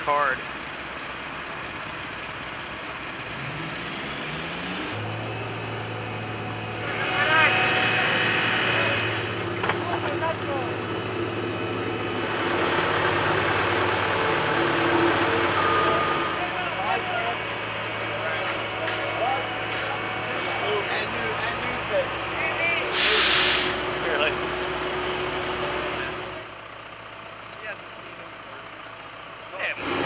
card. Thank you. him.